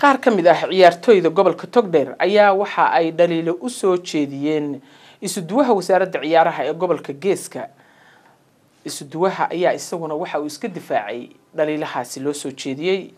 qaar ka mid ah ciyaartooyda gobolka togdheer ayaa waxa ay dhaliilo u soo jeediyeen isuduwaha wasaaradda ciyaaraha ee gobolka geeska. Isuduwaha ayaa isaguna waxa uu iska difaacay dhaliilahaasi loo soo jeediyey.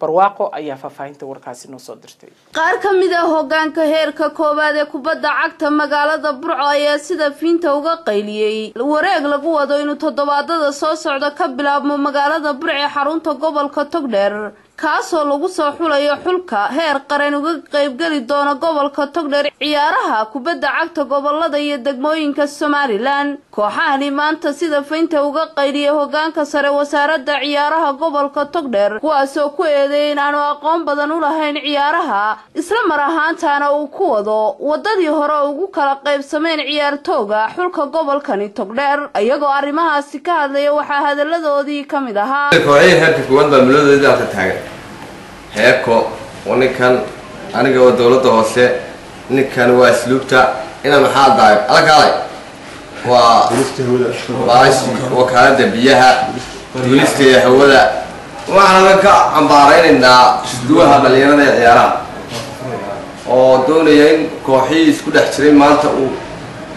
Barwaaqo ayaa faahfaahinta warkaasi noo soo dirtay. Qaar ka mid ah hogaanka heerka koowaad ee kubadda cagta magaalada burco ayaa sida fiinta uga qayliyey. Wareeg lagu wado inuu toddobaadada soo socda ka bilaabmo magaalada burco ee xarunta gobolka togdheer kaasoo lagu soo xulayo xulka heer qaran uga qaybgeli doona gobolka togdheer ciyaaraha kubadda cagta gobollada iyo degmooyinka somalilan kooxahani maanta sida faynta uga qayliyay hogaanka sare wasaaradda ciyaaraha gobolka togdheer kuwaasoo ku eedeeyay in aanu aqoon badan u lahayn ciyaaraha isla mar ahaantaana uu ku wado wadadii hore ugu kala qaybsameen ciyaartooga xulka gobolkani togdheer. Iyagoo arrimahaasi ka hadlaya waxaa hadaladoodii ka mid ahaa heeko ninkan aniga oo dawladda hoose ninkan waa asluubta ina maxaa daay alakaalay waa wakaalada biyaha. Duulista iyo hawada. Waxaan ka cambaaraynaynaa isduwaha dhalinyarada ee ciyaaraha. Oo doonaya in kooxihii isku dhex jiray maanta uu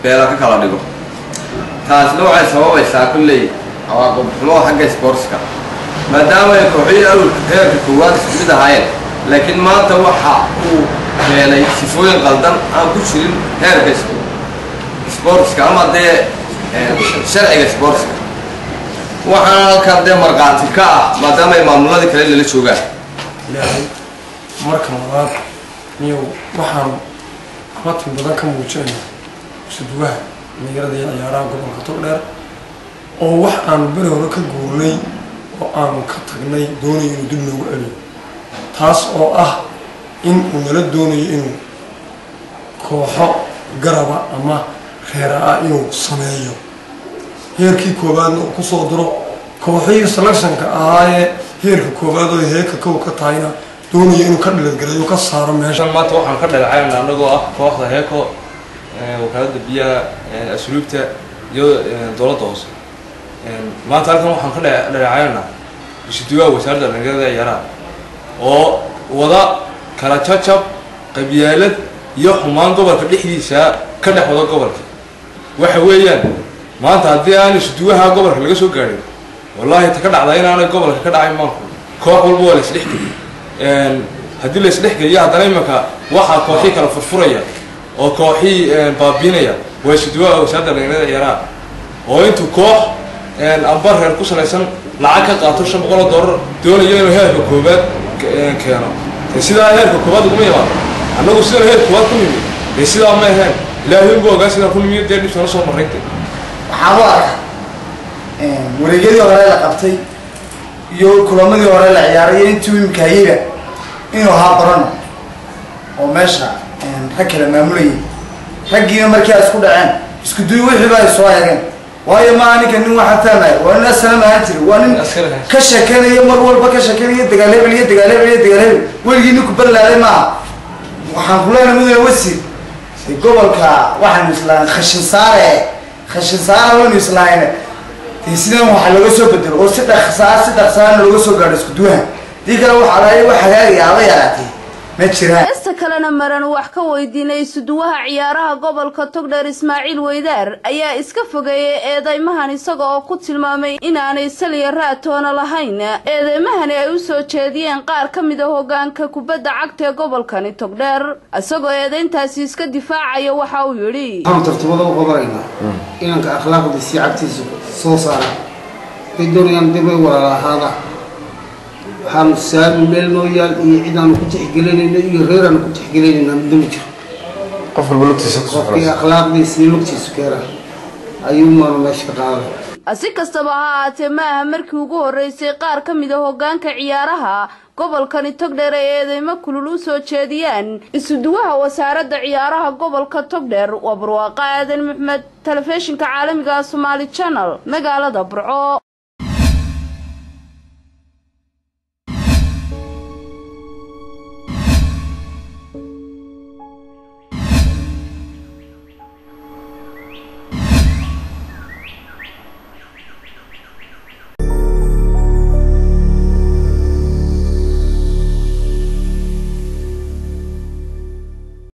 beela ka kala dhigo. Taasna waxay sababaysaa kulley awaaqibxumo xagga sportska maadaama ay kooxihii awalka heerka koowaad isku mid ahaayeen laakiin maanta waxa uu keenay sifooyin qaldan aan ku jirin heerka sportska ama dee sharciga sportska. Waxaana halkan dee markhaati ka ah maadaama ay maamuladii kale lala joogaan. Ilaahay marka labaad niyo waxaan ratin badan ka muujinaya suduwaha dhalinyarada iyo ciyaaraha gobolka togdheer oo wax aan beri hore ka guurnay oo aanu ka tagnay doonayo inuu dib noogu celiyo. Taas oo ah in uu nala doonayo inuu kooxo garaba ama reera ah inuu sameeyo. Heerkii koowaadna uu ku soo diro kooxihii selectionka ahaayee heerka koowaad oo heerka kow ka tahayna doonayo inuu ka dhiladgalayo ka saaro meesha. Maanta waxaan ka dhaleecaynaa anagoo ah kooxda heeko wakaalada biyaha asluubta iyo dowladda hoose. Maanta halkan waxaan ka dhaleecaynaa isuduwaha wasaaradda dhalinyarada ciyaaraha oo wada kala jacab qabyaalad iyo xumaan gobolka dhexdiisa ka dhex wada gobolka waxa weeyaan maanta haddii aan isuduwaha gobolka laga soo gaadhin wallahi ta ka dhacda inaanay gobolka ka dhacay maanku koox walba waa laisdhexgeli haddii laisdhexgeliyo haddana imanka waxaa kooxii kala furfuraya oo kooxii baabiinaya waa isuduwaha wasaaradda dhalinyarada ciyaaraha oo intuu koox amba reer ku salaysan lacag ka qaato shan boqol oo dollar doonayo inuu heerka koowaad keeno. Sidaa heerka koowaad uguma imaado annagu sidaan heerka koowaad ku nimi dee sidaa ma ahayn ilaahay ugu ogaa sidaan ku nimiyo dee dhibtana soo marrayte waxaan u arka wareegyadii hore la qabtay iyo kulamadii hore la ciyaaray iyo intii imika hayiga inuu ahaa barano oo meesha rag kala maamulayay. Raggiina markii ay isku dhaceen isku duy wixii ba ay soo eegeen. Waayo maa ninka nin waxaa taamaya waa nin aslam ahaan jiri waa nin ka sheekeynaya mar walba ka sheekeynaya dagaal hebel iyo dagaal hebel iyo dagaal hebel weligii ninku balaaday maaha. Waxaan ku leenahay mudane wasiir gobolka waxaanu islahayn khashin saare. Khashin saare waynu islahayne dee sidan waxaa looga soo bedelo oo si dhaqsaa si dhaqsaana looga soo gaadho isku duwaha dii kale waxaa lahay wax hagaagaya aba yaraatay ma jiraan kalena maran wax ka weydiinay isuduwaha ciyaaraha gobolka togdheer ismaaciil weydaar ayaa iska fogeeyay eedeymahan isaga oo ku tilmaamay inaanay saliya raatoona lahayn. Eedeymahani ay u soo jeediyeen qaar ka mid a hogaanka kubadda cagta ee gobolkani togdheer isagoo eedeyntaasi iska difaacaya waxa uu yidhi. Waxaanu u qabanaynaa inanka akhlaaqdiisii cagtiisa soo saara. Ay doonayaan dib waxaanu saabi meel noo yaal iyo cid aanu ku tixgelinayno iyo reer aanu ku tixgelinayna midna ma jiro. Qof walba lugtiisa qofkii akhlaaqdiisii lugtiisu keena ayuumaanu meesha ka qaaday. Si kastaba ha ahaatee ma aha markii ugu horreysay qaar ka mid a hogaanka ciyaaraha gobolkani togdheer ay eedeymo kulul u soo jeediyaan. Isuduwaha wasaaradda ciyaaraha gobolka togdheer waa barwaaqo aadan maxmed telefishinka caalamiga somaali channel magaalada burco